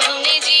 come who needs you